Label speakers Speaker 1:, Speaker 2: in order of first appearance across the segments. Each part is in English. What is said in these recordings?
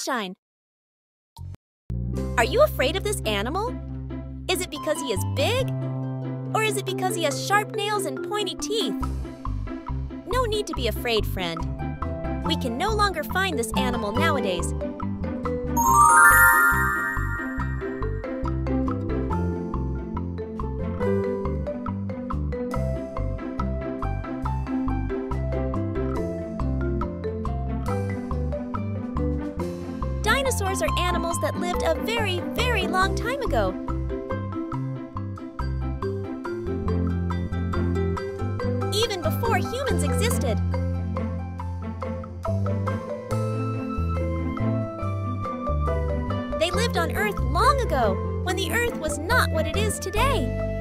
Speaker 1: sunshine. Are you afraid of this animal? Is it because he is big? Or is it because he has sharp nails and pointy teeth? No need to be afraid, friend. We can no longer find this animal nowadays. Dinosaurs are animals that lived a very, very long time ago. Even before humans existed. They lived on Earth long ago, when the Earth was not what it is today.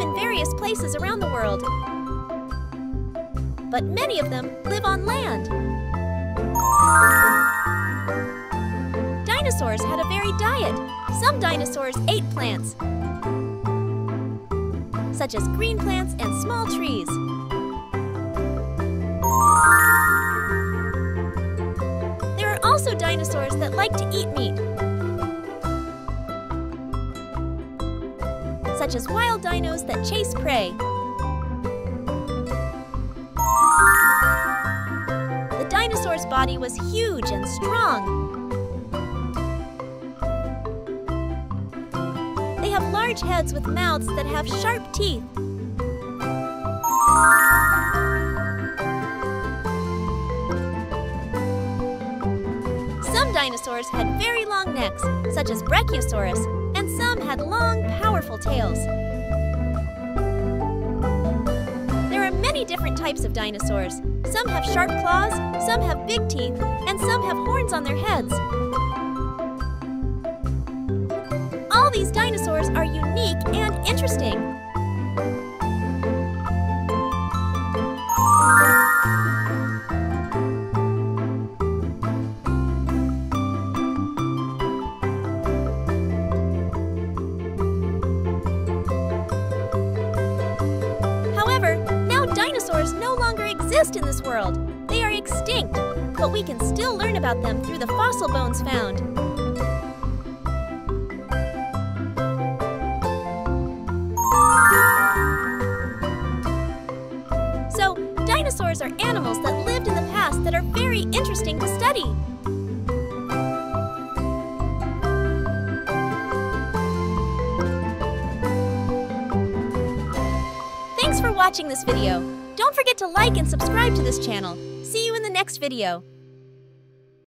Speaker 1: Live in various places around the world. But many of them live on land. Dinosaurs had a varied diet. Some dinosaurs ate plants, such as green plants and small trees. There are also dinosaurs that like to eat meat, such as wild dinos that chase prey. The dinosaur's body was huge and strong. They have large heads with mouths that have sharp teeth. Some dinosaurs had very long necks, such as Brachiosaurus, had long, powerful tails. There are many different types of dinosaurs. Some have sharp claws, some have big teeth, and some have horns on their heads. All these dinosaurs are unique and interesting. No longer exist in this world. They are extinct, but we can still learn about them through the fossil bones found. So, dinosaurs are animals that lived in the past that are very interesting to study. Thanks for watching this video. Don't forget to like and subscribe to this channel. See you in the next video.